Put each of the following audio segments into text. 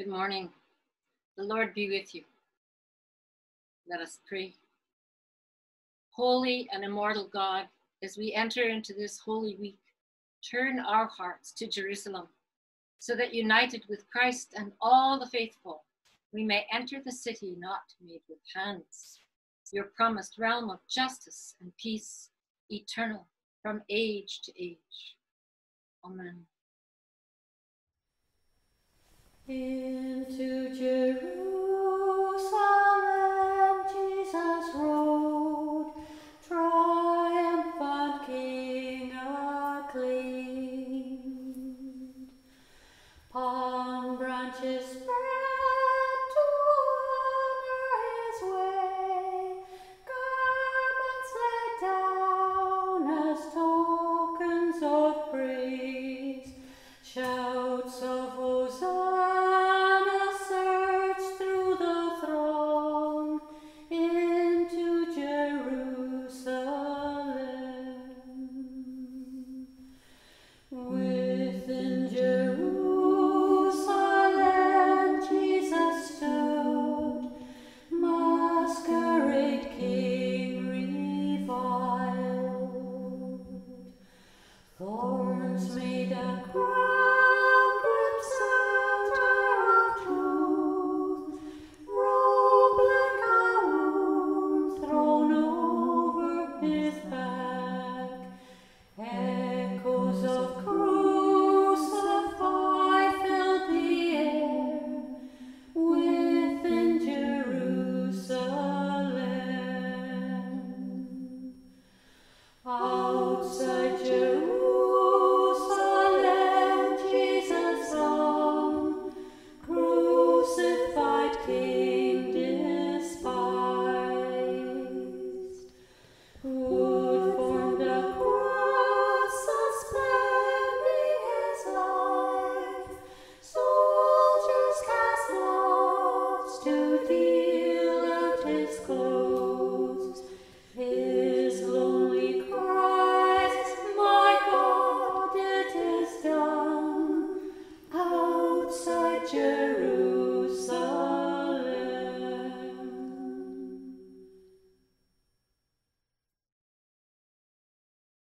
Good morning. The Lord be with you. Let us pray. Holy and immortal God, as we enter into this holy week, turn our hearts to Jerusalem, so that united with Christ and all the faithful, we may enter the city not made with hands, your promised realm of justice and peace, eternal from age to age. Amen. Into Jerusalem Jesus rode,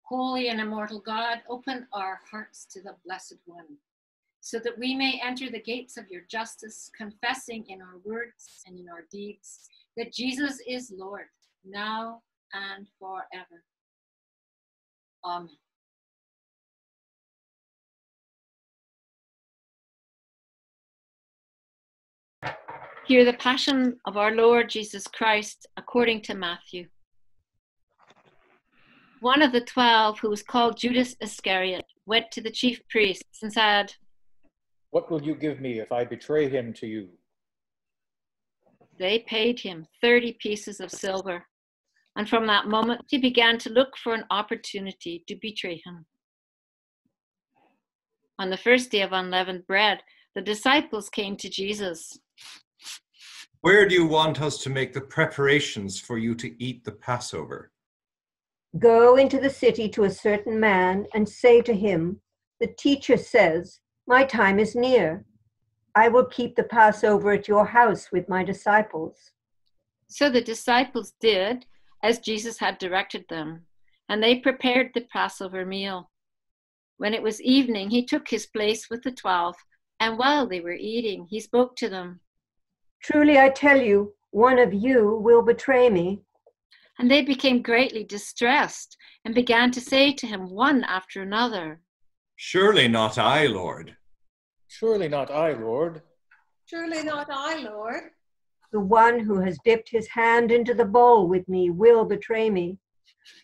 Holy and immortal God, open our hearts to the Blessed One, so that we may enter the gates of your justice, confessing in our words and in our deeds that Jesus is Lord, now and forever. Amen. Hear the passion of our Lord Jesus Christ according to Matthew. One of the twelve, who was called Judas Iscariot, went to the chief priests and said, What will you give me if I betray him to you? They paid him 30 pieces of silver. And from that moment, he began to look for an opportunity to betray him. On the first day of unleavened bread, the disciples came to Jesus. Where do you want us to make the preparations for you to eat the Passover? Go into the city to a certain man and say to him, The teacher says, My time is near. I will keep the Passover at your house with my disciples. So the disciples did as Jesus had directed them, and they prepared the Passover meal. When it was evening, he took his place with the twelve, and while they were eating, he spoke to them. Truly I tell you, one of you will betray me. And they became greatly distressed and began to say to him one after another, Surely not I, Lord. Surely not I, Lord. Surely not I, Lord. The one who has dipped his hand into the bowl with me will betray me.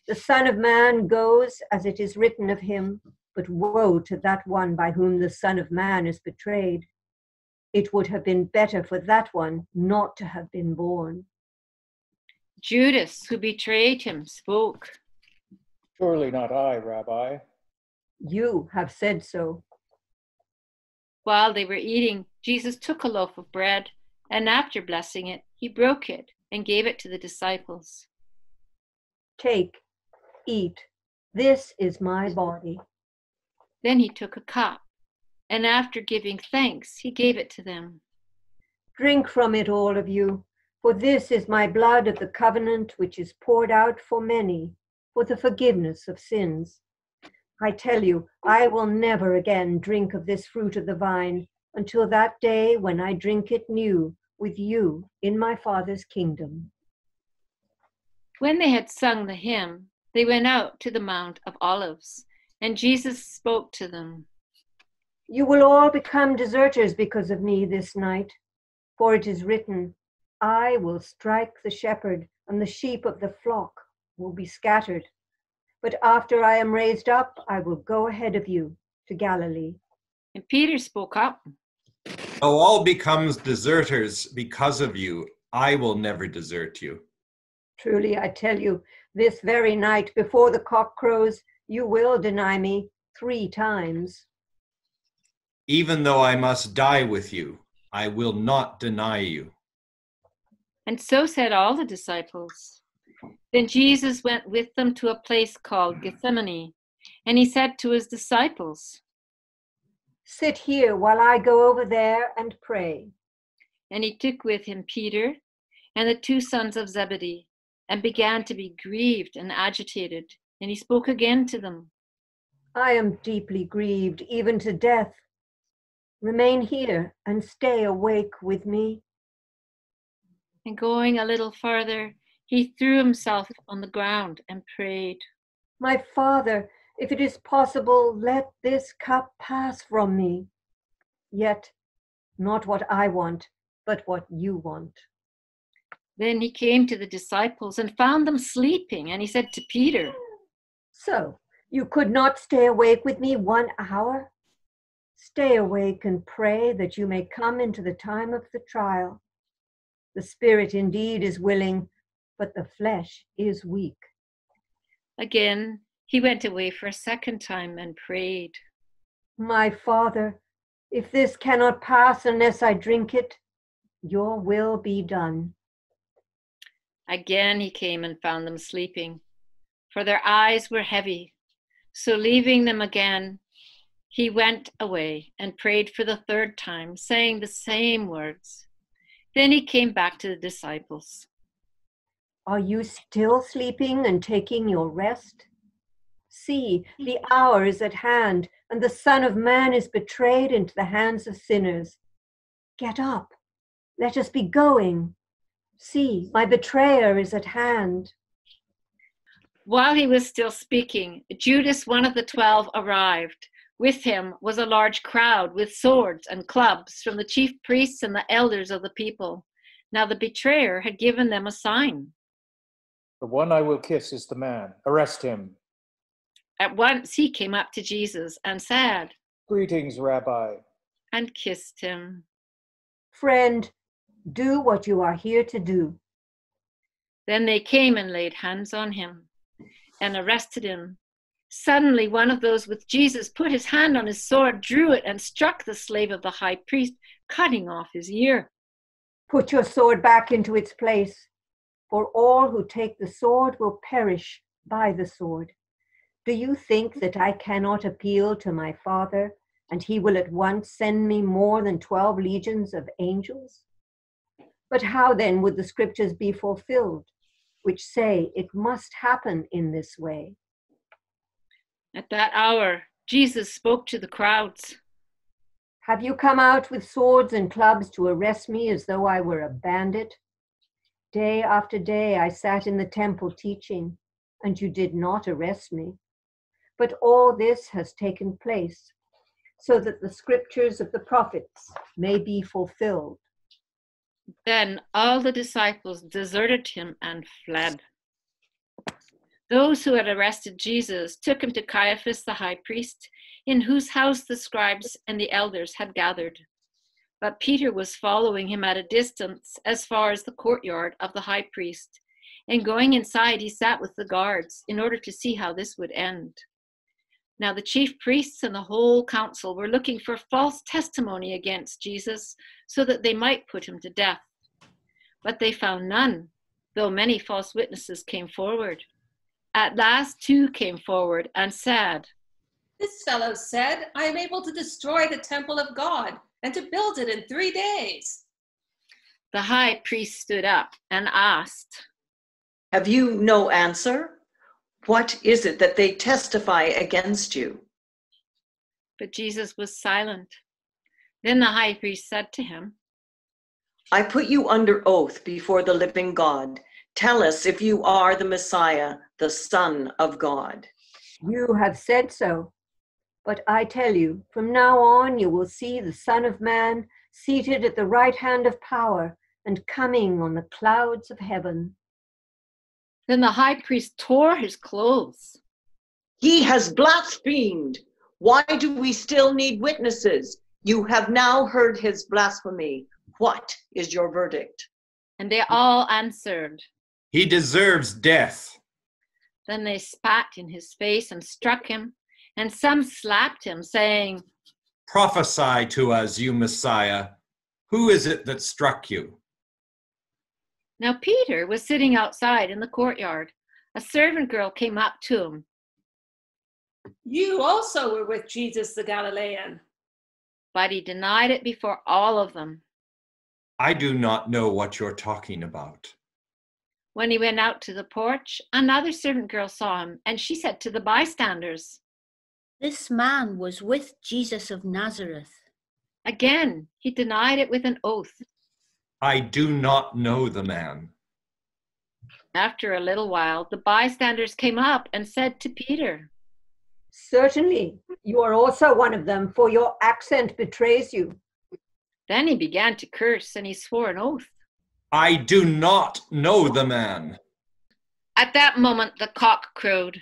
The Son of Man goes as it is written of him, but woe to that one by whom the Son of Man is betrayed. It would have been better for that one not to have been born. Judas, who betrayed him, spoke. Surely not I, Rabbi. You have said so. While they were eating, Jesus took a loaf of bread, and after blessing it, he broke it and gave it to the disciples. Take, eat. This is my body. Then he took a cup, and after giving thanks, he gave it to them. Drink from it, all of you, for this is my blood of the covenant, which is poured out for many for the forgiveness of sins. I tell you, I will never again drink of this fruit of the vine until that day when I drink it new with you in my Father's kingdom. When they had sung the hymn, they went out to the Mount of Olives, and Jesus spoke to them. You will all become deserters because of me this night, for it is written, I will strike the shepherd, and the sheep of the flock will be scattered. But after I am raised up, I will go ahead of you to Galilee. And Peter spoke up. Though all becomes deserters because of you, I will never desert you. Truly, I tell you, this very night before the cock crows, you will deny me three times. Even though I must die with you, I will not deny you. And so said all the disciples. Then Jesus went with them to a place called Gethsemane, and he said to his disciples, Sit here while I go over there and pray. And he took with him Peter and the two sons of Zebedee, and began to be grieved and agitated. And he spoke again to them. I am deeply grieved, even to death. Remain here and stay awake with me. And going a little farther, he threw himself on the ground and prayed. My Father, if it is possible, let this cup pass from me. Yet, not what I want, but what you want. Then he came to the disciples and found them sleeping, and he said to Peter, So, you could not stay awake with me one hour? Stay awake and pray that you may come into the time of the trial. The spirit indeed is willing, but the flesh is weak. Again, he went away for a second time and prayed. My Father, if this cannot pass unless I drink it, your will be done. Again he came and found them sleeping, for their eyes were heavy. So leaving them again, he went away and prayed for the third time, saying the same words. Then he came back to the disciples. Are you still sleeping and taking your rest? See, the hour is at hand, and the Son of Man is betrayed into the hands of sinners. Get up, let us be going. See, my betrayer is at hand. While he was still speaking, Judas, one of the twelve, arrived. With him was a large crowd with swords and clubs from the chief priests and the elders of the people. Now the betrayer had given them a sign. The one I will kiss is the man. Arrest him. At once he came up to Jesus and said, Greetings, Rabbi. and kissed him. Friend, do what you are here to do. Then they came and laid hands on him and arrested him. Suddenly, one of those with Jesus put his hand on his sword, drew it, and struck the slave of the high priest, cutting off his ear. Put your sword back into its place, for all who take the sword will perish by the sword. Do you think that I cannot appeal to my Father, and he will at once send me more than twelve legions of angels? But how then would the scriptures be fulfilled, which say it must happen in this way? At that hour, Jesus spoke to the crowds. Have you come out with swords and clubs to arrest me as though I were a bandit? Day after day I sat in the temple teaching, and you did not arrest me. But all this has taken place so that the scriptures of the prophets may be fulfilled. Then all the disciples deserted him and fled. Those who had arrested Jesus took him to Caiaphas the high priest, in whose house the scribes and the elders had gathered. But Peter was following him at a distance as far as the courtyard of the high priest. And going inside, he sat with the guards in order to see how this would end. Now, the chief priests and the whole council were looking for false testimony against Jesus so that they might put him to death. But they found none, though many false witnesses came forward. At last, two came forward and said, This fellow said, I am able to destroy the temple of God and to build it in three days. The high priest stood up and asked, Have you no answer? What is it that they testify against you? But Jesus was silent. Then the high priest said to him, I put you under oath before the living God. Tell us if you are the Messiah, the Son of God. You have said so. But I tell you, from now on you will see the Son of Man seated at the right hand of power and coming on the clouds of heaven. Then the high priest tore his clothes. He has blasphemed. Why do we still need witnesses? You have now heard his blasphemy. What is your verdict? And they all answered. He deserves death. Then they spat in his face and struck him, and some slapped him, saying, Prophesy to us, you Messiah. Who is it that struck you? Now Peter was sitting outside in the courtyard. A servant girl came up to him. You also were with Jesus the Galilean. But he denied it before all of them. I do not know what you're talking about. When he went out to the porch, another servant girl saw him, and she said to the bystanders, This man was with Jesus of Nazareth. Again, he denied it with an oath. I do not know the man. After a little while, the bystanders came up and said to Peter, Certainly, you are also one of them, for your accent betrays you. Then he began to curse and he swore an oath. I do not know the man. At that moment, the cock crowed.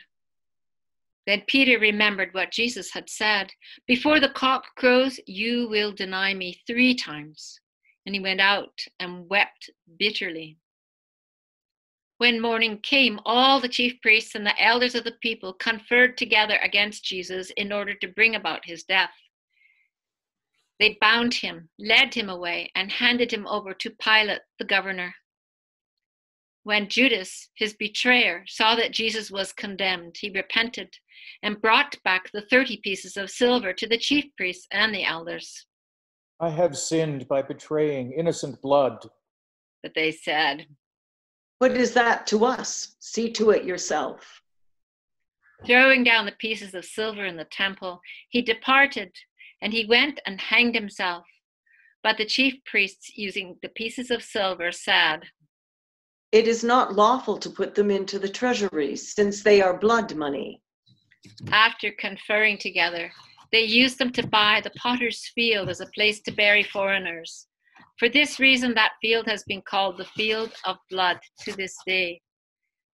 Then Peter remembered what Jesus had said Before the cock crows, you will deny me three times. And he went out and wept bitterly. When morning came, all the chief priests and the elders of the people conferred together against Jesus in order to bring about his death. They bound him, led him away, and handed him over to Pilate, the governor. When Judas, his betrayer, saw that Jesus was condemned, he repented and brought back the thirty pieces of silver to the chief priests and the elders. I have sinned by betraying innocent blood. But they said, What is that to us? See to it yourself. Throwing down the pieces of silver in the temple, he departed and he went and hanged himself. But the chief priests, using the pieces of silver, said, It is not lawful to put them into the treasury, since they are blood money. After conferring together, they used them to buy the potter's field as a place to bury foreigners. For this reason, that field has been called the field of blood to this day.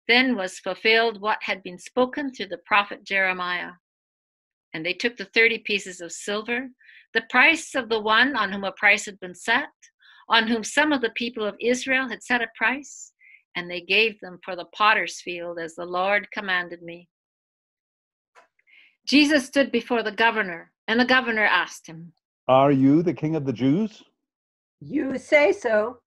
Then was fulfilled what had been spoken through the prophet Jeremiah. And they took the thirty pieces of silver, the price of the one on whom a price had been set, on whom some of the people of Israel had set a price, and they gave them for the potter's field as the Lord commanded me. Jesus stood before the governor, and the governor asked him, Are you the king of the Jews? You say so.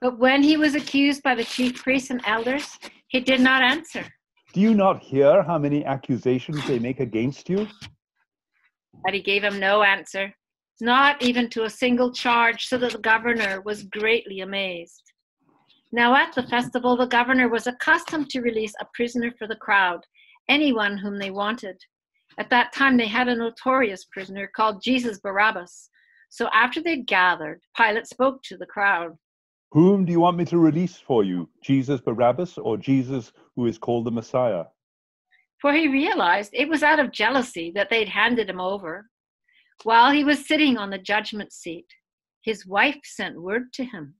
But when he was accused by the chief priests and elders, he did not answer. Do you not hear how many accusations they make against you? But he gave him no answer, not even to a single charge, so that the governor was greatly amazed. Now at the festival, the governor was accustomed to release a prisoner for the crowd, anyone whom they wanted. At that time, they had a notorious prisoner called Jesus Barabbas. So after they'd gathered, Pilate spoke to the crowd. Whom do you want me to release for you, Jesus Barabbas or Jesus who is called the Messiah? For he realized it was out of jealousy that they'd handed him over. While he was sitting on the judgment seat, his wife sent word to him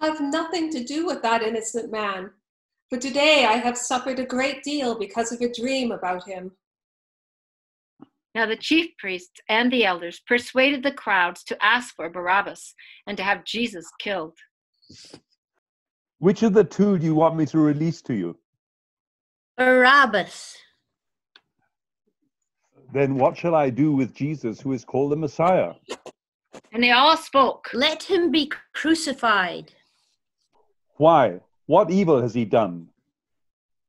Have nothing to do with that innocent man, for today I have suffered a great deal because of a dream about him. Now the chief priests and the elders persuaded the crowds to ask for Barabbas and to have Jesus killed. Which of the two do you want me to release to you? Barabbas. Then what shall I do with Jesus who is called the Messiah? And they all spoke. Let him be crucified. Why? What evil has he done?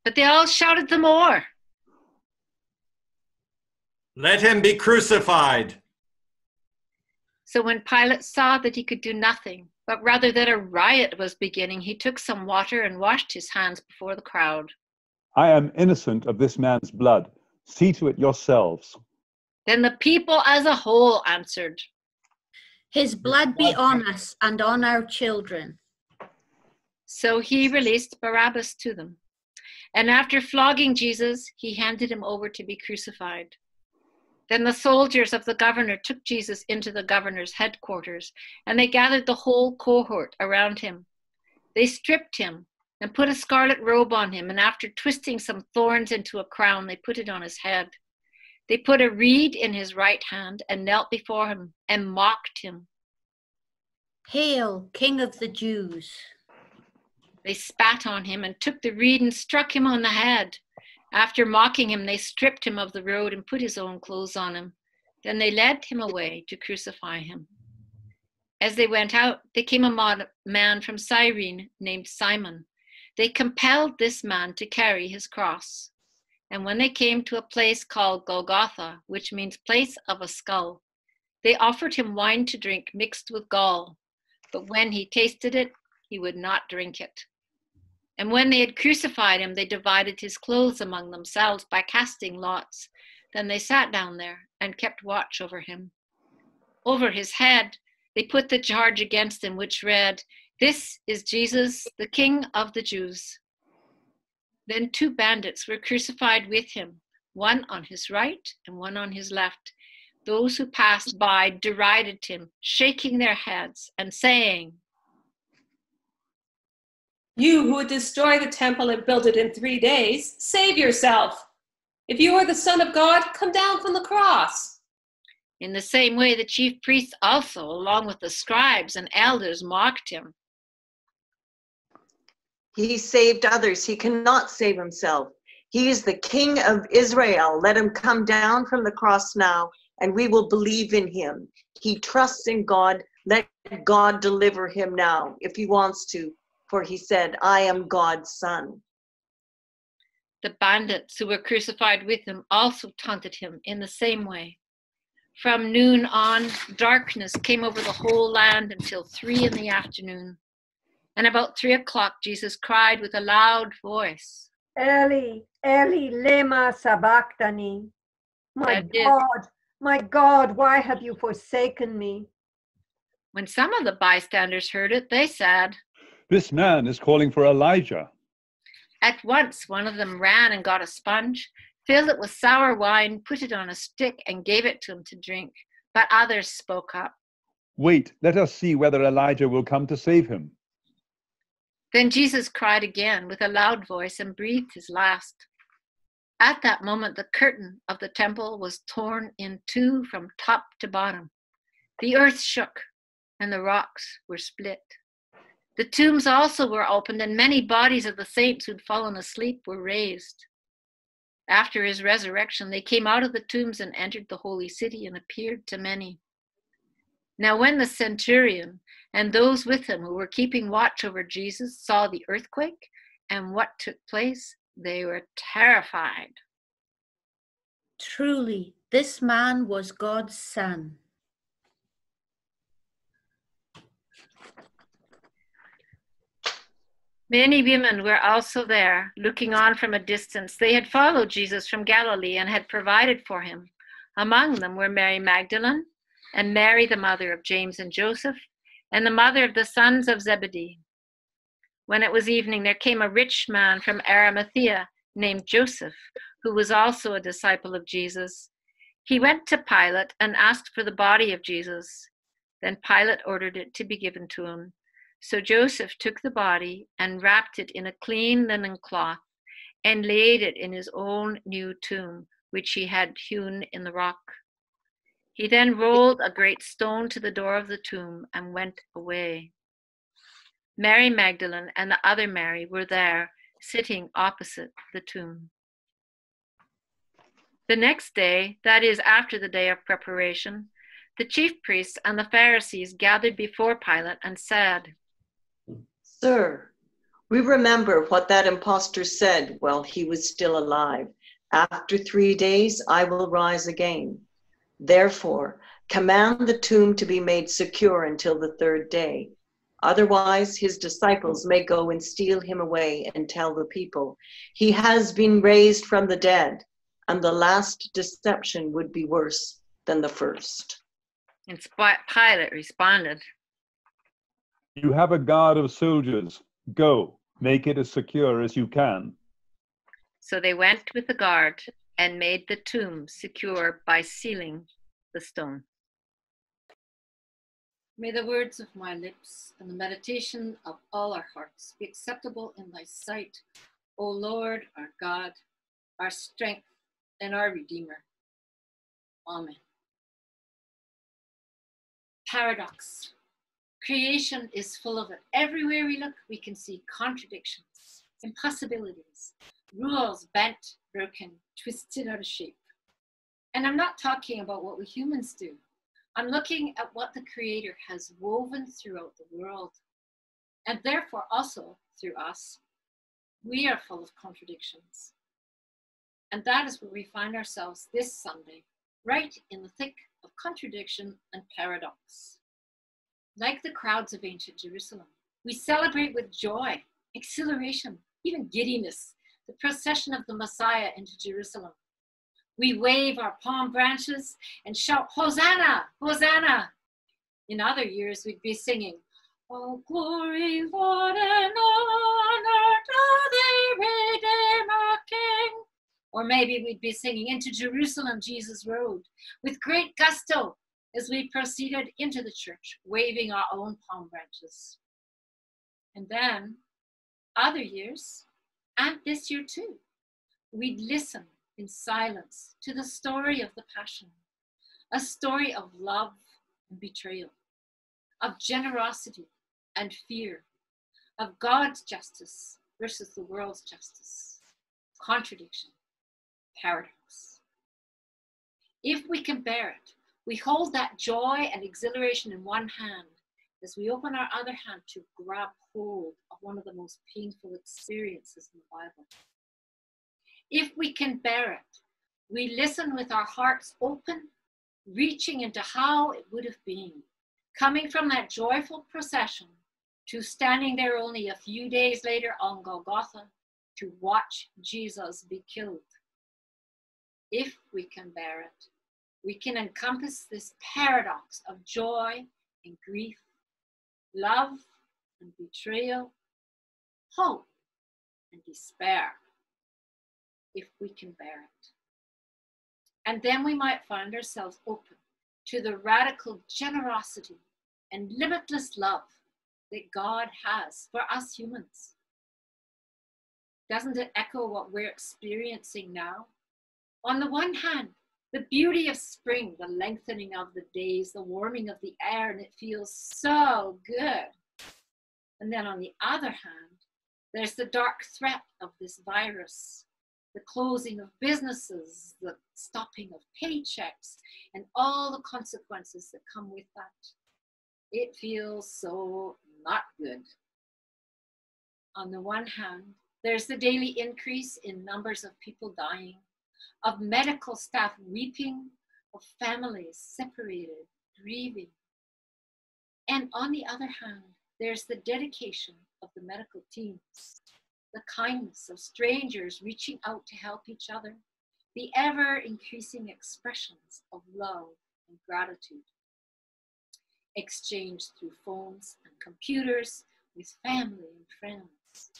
But they all shouted the more. Let him be crucified. So when Pilate saw that he could do nothing, but rather that a riot was beginning, he took some water and washed his hands before the crowd. I am innocent of this man's blood. See to it yourselves. Then the people as a whole answered, His blood be on us and on our children. So he released Barabbas to them. And after flogging Jesus, he handed him over to be crucified. Then the soldiers of the governor took Jesus into the governor's headquarters, and they gathered the whole cohort around him. They stripped him and put a scarlet robe on him, and after twisting some thorns into a crown, they put it on his head. They put a reed in his right hand and knelt before him and mocked him. Hail, King of the Jews. They spat on him and took the reed and struck him on the head. After mocking him, they stripped him of the robe and put his own clothes on him. Then they led him away to crucify him. As they went out, there came a man from Cyrene named Simon. They compelled this man to carry his cross. And when they came to a place called Golgotha, which means place of a skull, they offered him wine to drink mixed with gall. But when he tasted it, he would not drink it. And when they had crucified him, they divided his clothes among themselves by casting lots. Then they sat down there and kept watch over him. Over his head, they put the charge against him, which read, This is Jesus, the King of the Jews. Then two bandits were crucified with him, one on his right and one on his left. Those who passed by derided him, shaking their heads and saying, You who would destroy the temple and build it in three days, save yourself. If you are the Son of God, come down from the cross. In the same way, the chief priests also, along with the scribes and elders, mocked him. He saved others. He cannot save himself. He is the King of Israel. Let him come down from the cross now, and we will believe in him. He trusts in God. Let God deliver him now if he wants to, for he said, I am God's son. The bandits who were crucified with him also taunted him in the same way. From noon on, darkness came over the whole land until three in the afternoon. And about three o'clock, Jesus cried with a loud voice, Eli, Eli, lema sabachthani. My That is- God, my God, why have you forsaken me? When some of the bystanders heard it, they said, This man is calling for Elijah. At once, one of them ran and got a sponge, filled it with sour wine, put it on a stick, and gave it to him to drink. But others spoke up. Wait, let us see whether Elijah will come to save him. Then Jesus cried again with a loud voice and breathed his last. At that moment, the curtain of the temple was torn in two from top to bottom. The earth shook and the rocks were split. The tombs also were opened, and many bodies of the saints who'd fallen asleep were raised. After his resurrection, they came out of the tombs and entered the holy city and appeared to many. Now, when the centurion and those with him who were keeping watch over Jesus saw the earthquake and what took place, they were terrified. Truly, this man was God's son. Many women were also there, looking on from a distance. They had followed Jesus from Galilee and had provided for him. Among them were Mary Magdalene and Mary, the mother of James and Joseph, and the mother of the sons of Zebedee. When it was evening, there came a rich man from Arimathea named Joseph, who was also a disciple of Jesus. He went to Pilate and asked for the body of Jesus. Then Pilate ordered it to be given to him. So Joseph took the body and wrapped it in a clean linen cloth and laid it in his own new tomb, which he had hewn in the rock. He then rolled a great stone to the door of the tomb and went away. Mary Magdalene and the other Mary were there, sitting opposite the tomb. The next day, that is, after the day of preparation, the chief priests and the Pharisees gathered before Pilate and said, Sir, we remember what that impostor said while he was still alive. After three days, I will rise again. Therefore, command the tomb to be made secure until the third day. Otherwise, his disciples may go and steal him away and tell the people, He has been raised from the dead, and the last deception would be worse than the first. And Pilate responded, You have a guard of soldiers. Go, make it as secure as you can. So they went with the guard and made the tomb secure by sealing the stone. May the words of my lips and the meditation of all our hearts be acceptable in thy sight, O Lord, our God, our strength and our Redeemer. Amen. Paradox. Creation is full of it. Everywhere we look, we can see contradictions, impossibilities, rules bent, broken, twisted out of shape. And I'm not talking about what we humans do. I'm looking at what the Creator has woven throughout the world. And therefore, also through us, we are full of contradictions. And that is where we find ourselves this Sunday, right in the thick of contradiction and paradox. Like the crowds of ancient Jerusalem, we celebrate with joy, exhilaration, even giddiness, the procession of the Messiah into Jerusalem. We wave our palm branches and shout, Hosanna, Hosanna. In other years, we'd be singing, Oh, glory, Lord, and honor to the Redeemer King. Or maybe we'd be singing, Into Jerusalem, Jesus rode, with great gusto, as we proceeded into the church, waving our own palm branches. And then, other years, and this year too, we'd listen in silence to the story of the Passion, a story of love and betrayal, of generosity and fear, of God's justice versus the world's justice, contradiction, paradox. If we can bear it, we hold that joy and exhilaration in one hand as we open our other hand to grab hold of one of the most painful experiences in the Bible. If we can bear it, we listen with our hearts open, reaching into how it would have been, coming from that joyful procession to standing there only a few days later on Golgotha to watch Jesus be killed. If we can bear it, we can encompass this paradox of joy and grief, love and betrayal, hope and despair, if we can bear it. And then we might find ourselves open to the radical generosity and limitless love that God has for us humans. Doesn't it echo what we're experiencing now? On the one hand, the beauty of spring, the lengthening of the days, the warming of the air, and it feels so good. And then on the other hand, there's the dark threat of this virus, the closing of businesses, the stopping of paychecks, and all the consequences that come with that. It feels so not good. On the one hand, there's the daily increase in numbers of people dying, of medical staff weeping, of families separated, grieving. And on the other hand, there's the dedication of the medical teams, the kindness of strangers reaching out to help each other, the ever increasing expressions of love and gratitude, exchanged through phones and computers with family and friends.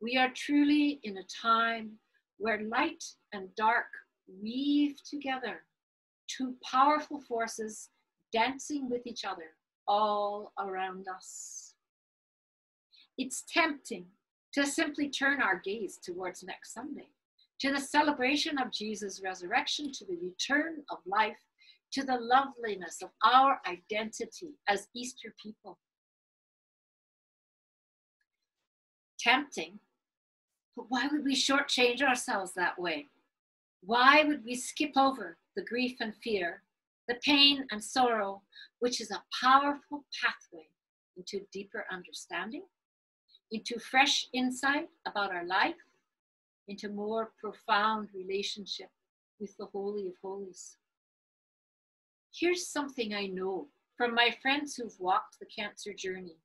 We are truly in a time where light and dark weave together, two powerful forces dancing with each other all around us. It's tempting to simply turn our gaze towards next Sunday, to the celebration of Jesus' resurrection, to the return of life, to the loveliness of our identity as Easter people. Tempting, but why would we shortchange ourselves that way? Why would we skip over the grief and fear, the pain and sorrow, which is a powerful pathway into deeper understanding? into fresh insight about our life, into more profound relationship with the Holy of Holies. Here's something I know from my friends who've walked the cancer journey.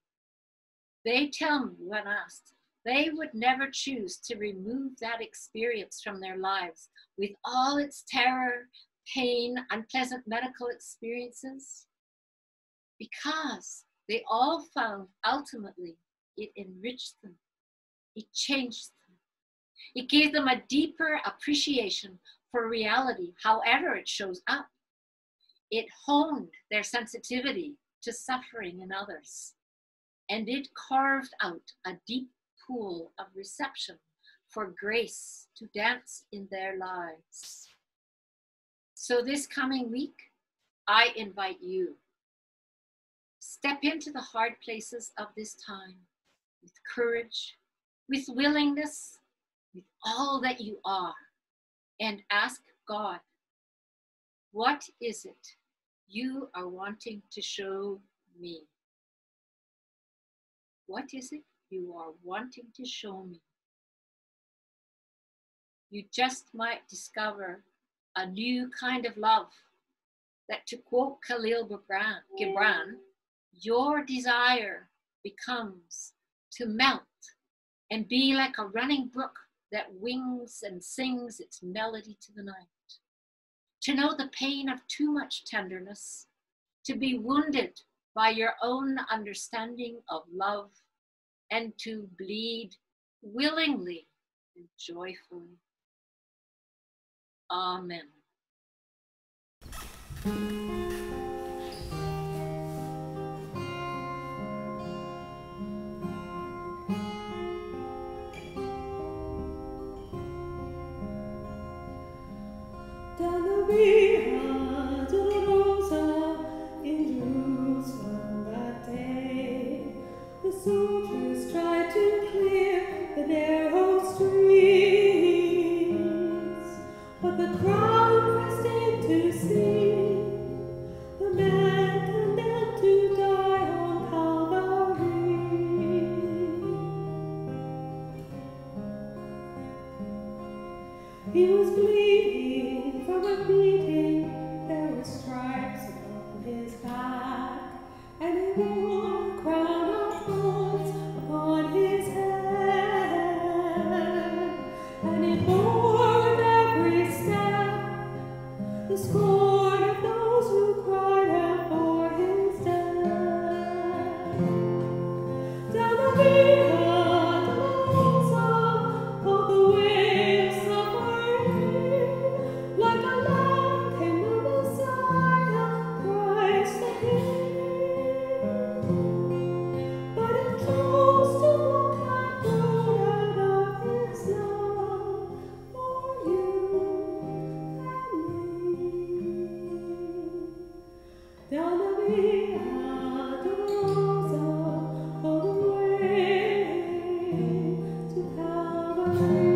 They tell me when asked, they would never choose to remove that experience from their lives with all its terror, pain, unpleasant medical experiences because they all found ultimately it enriched them, it changed them, it gave them a deeper appreciation for reality, however it shows up. It honed their sensitivity to suffering in others, and it carved out a deep pool of reception for grace to dance in their lives. So, this coming week, I invite you. Step into the hard places of this time with courage, with willingness, with all that you are, and ask God, what is it you are wanting to show me? What is it you are wanting to show me? You just might discover a new kind of love that, to quote Khalil Gibran, Gibran your desire becomes to melt and be like a running brook that wings and sings its melody to the night. To know the pain of too much tenderness, to be wounded by your own understanding of love, and to bleed willingly and joyfully. Amen. Lord.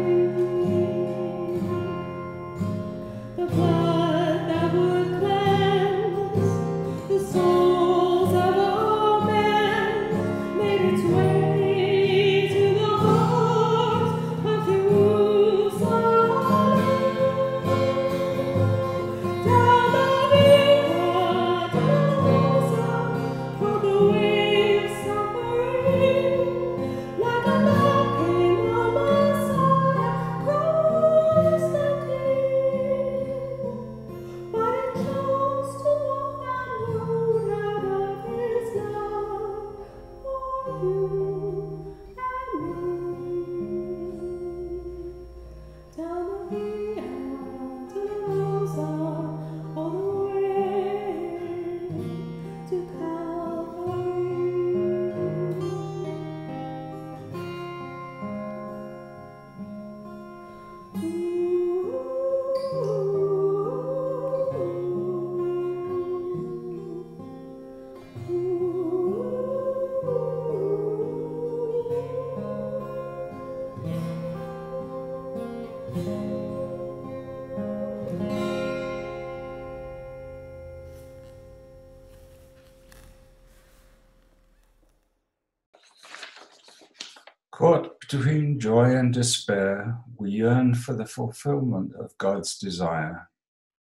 Despair, we yearn for the fulfillment of God's desire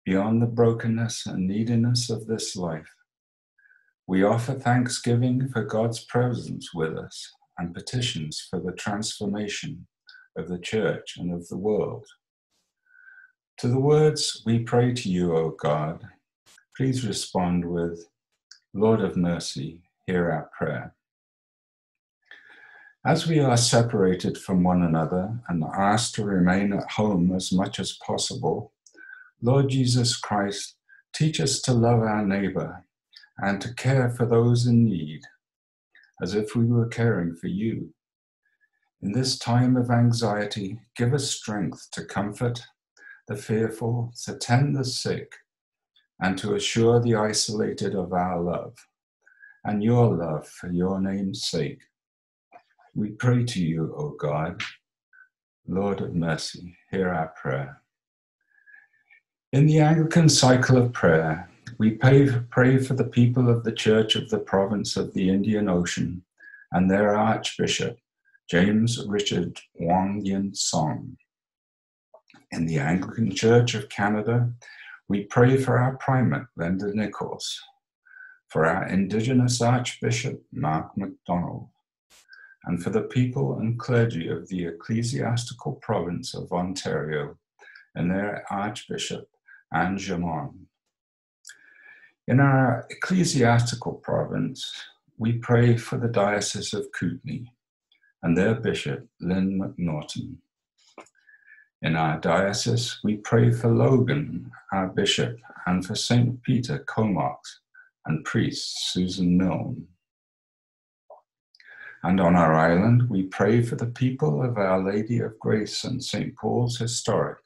beyond the brokenness and neediness of this life. We offer thanksgiving for God's presence with us and petitions for the transformation of the church and of the world. To the words, We pray to you, O God, please respond with, Lord of mercy, hear our prayer. As we are separated from one another and asked to remain at home as much as possible, Lord Jesus Christ, teach us to love our neighbor and to care for those in need as if we were caring for you. In this time of anxiety, give us strength to comfort the fearful, to tend the sick, and to assure the isolated of our love and your love for your name's sake. We pray to you, O God, Lord of mercy, hear our prayer. In the Anglican cycle of prayer, we pray, pray for the people of the Church of the Province of the Indian Ocean and their Archbishop, James Richard Wong Yin Song. In the Anglican Church of Canada, we pray for our primate, Linda Nicholls, for our Indigenous Archbishop, Mark MacDonald, and for the people and clergy of the Ecclesiastical Province of Ontario and their Archbishop, Anne Germond. In our ecclesiastical province, we pray for the Diocese of Kootenay and their Bishop, Lynne McNaughton. In our diocese, we pray for Logan, our bishop, and for St. Peter Comox and priest Susan Milne. And on our island, we pray for the people of Our Lady of Grace and St. Paul's Historic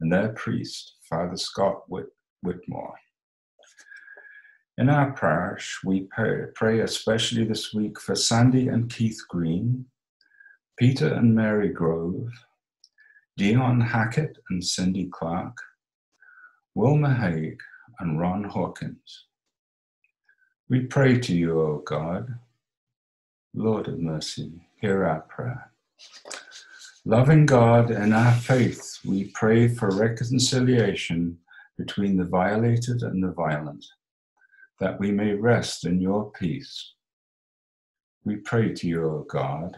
and their priest, Father Scott Whit- Whitmore. In our parish, we pray, pray especially this week for Sandy and Keith Green, Peter and Mary Grove, Dion Hackett and Cindy Clark, Wilma Haig and Ron Hawkins. We pray to you, O God, Lord of mercy, hear our prayer. Loving God, in our faith, we pray for reconciliation between the violated and the violent, that we may rest in your peace. We pray to you, O God,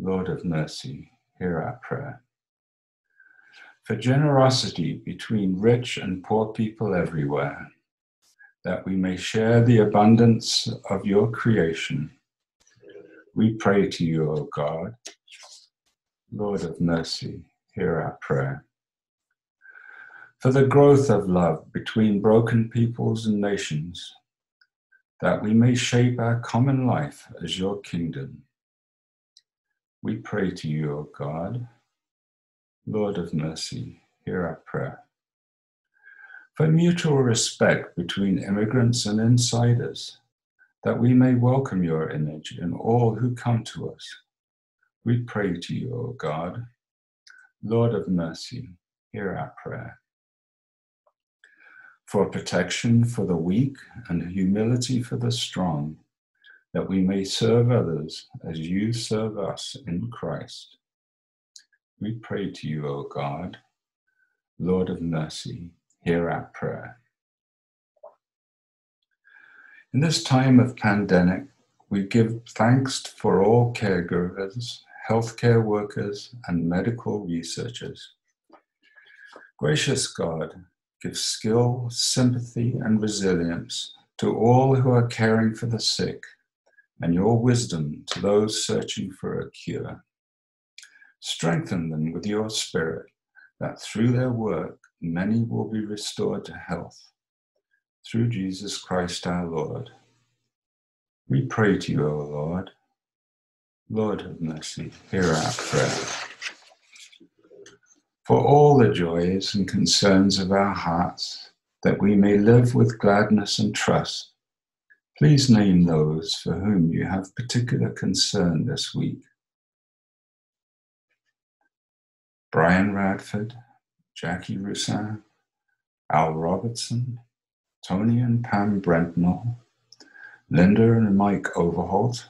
Lord of mercy, hear our prayer. For generosity between rich and poor people everywhere, that we may share the abundance of your creation. We pray to you, O God, Lord of mercy, hear our prayer. For the growth of love between broken peoples and nations, that we may shape our common life as your kingdom. We pray to you, O God, Lord of mercy, hear our prayer. For mutual respect between immigrants and insiders, that we may welcome your image in all who come to us. We pray to you, O God, Lord of mercy, hear our prayer. For protection for the weak and humility for the strong, that we may serve others as you serve us in Christ. We pray to you, O God, Lord of mercy, hear our prayer. In this time of pandemic, we give thanks for all caregivers, healthcare workers, and medical researchers. Gracious God, give skill, sympathy, and resilience to all who are caring for the sick, and your wisdom to those searching for a cure. Strengthen them with your spirit, that through their work many will be restored to health. Through Jesus Christ our Lord. We pray to you, O Lord. Lord have mercy, hear our prayer. For all the joys and concerns of our hearts, that we may live with gladness and trust, please name those for whom you have particular concern this week. Brian Radford, Jackie Roussin, Al Robertson, Tony and Pam Brentnell, Linda and Mike Overholt,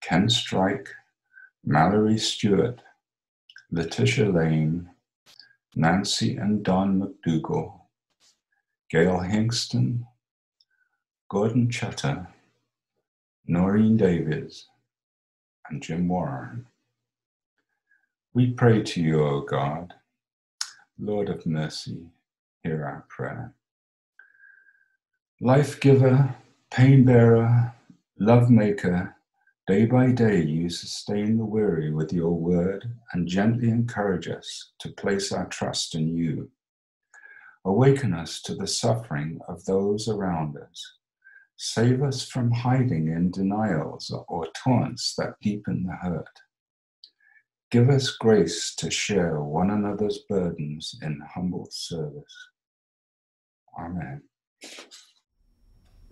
Ken Strike, Mallory Stewart, Letitia Lane, Nancy and Don McDougall, Gail Hingston, Gordon Chutter, Noreen Davies, and Jim Warren. We pray to you, O God, Lord of mercy, hear our prayer. Life giver, pain bearer, love maker, day by day you sustain the weary with your word and gently encourage us to place our trust in you. Awaken us to the suffering of those around us. Save us from hiding in denials or taunts that deepen the hurt. Give us grace to share one another's burdens in humble service. Amen.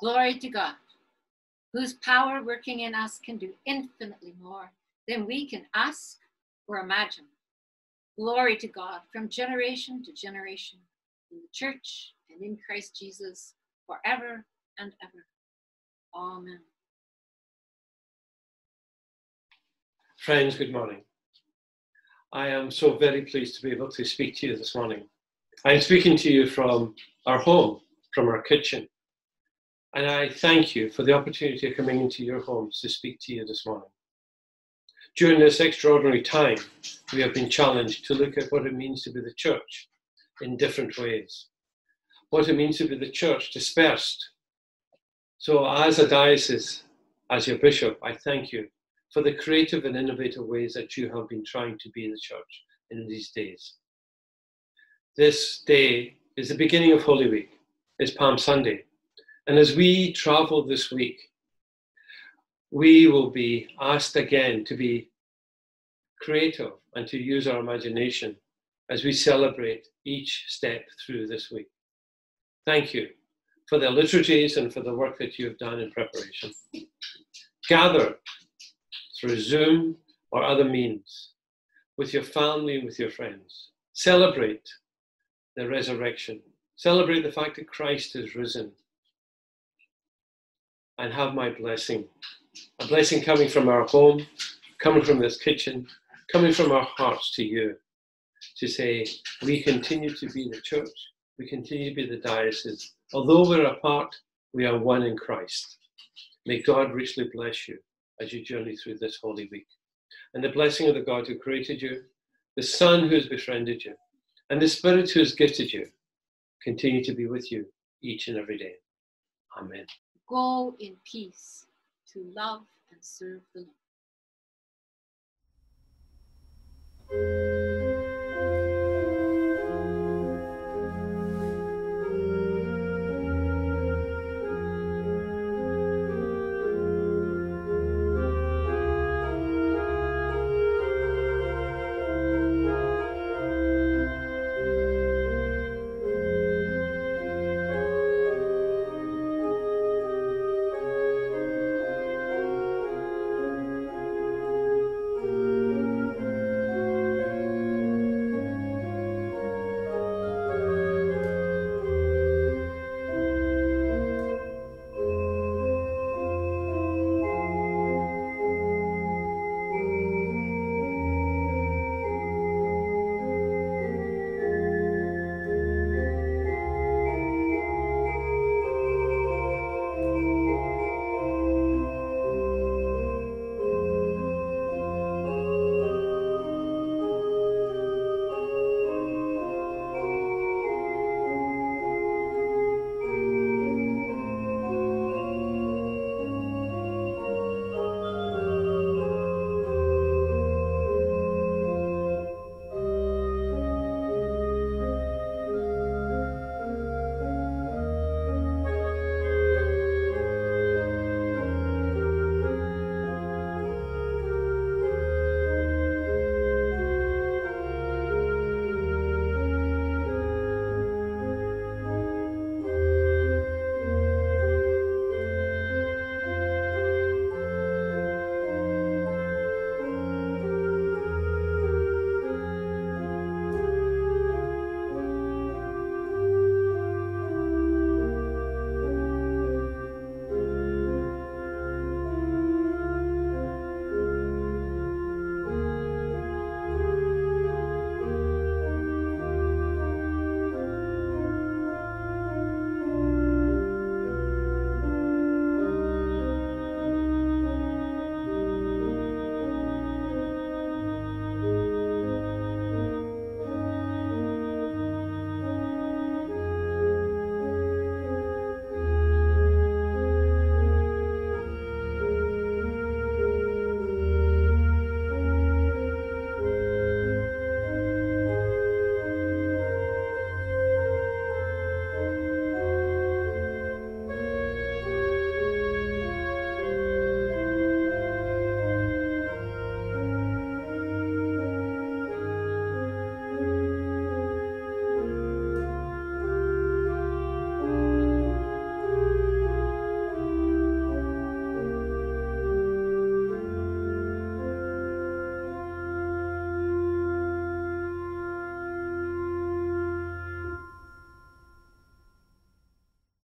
Glory to God. whose power working in us can do infinitely more than we can ask or imagine. Glory to God from generation to generation in the church and in Christ Jesus forever and ever. Amen. Friends, good morning. I am so very pleased to be able to speak to you this morning. I am speaking to you from our home, from our kitchen. And I thank you for the opportunity of coming into your homes to speak to you this morning. During this extraordinary time, we have been challenged to look at what it means to be the church in different ways, what it means to be the church dispersed. So, as a diocese, as your bishop, I thank you for the creative and innovative ways that you have been trying to be the church in these days. This day is the beginning of Holy Week, it's Palm Sunday. And as we travel this week, we will be asked again to be creative and to use our imagination as we celebrate each step through this week. Thank you for the liturgies and for the work that you have done in preparation. Gather through Zoom or other means with your family and with your friends. Celebrate the resurrection. Celebrate the fact that Christ has risen. And have my blessing. A blessing coming from our home, coming from this kitchen, coming from our hearts to you to say, we continue to be the church, we continue to be the diocese. Although we're apart, we are one in Christ. May God richly bless you as you journey through this holy week. And the blessing of the God who created you, the Son who has befriended you, and the Spirit who has gifted you continue to be with you each and every day. Amen. Go in peace to love and serve the Lord.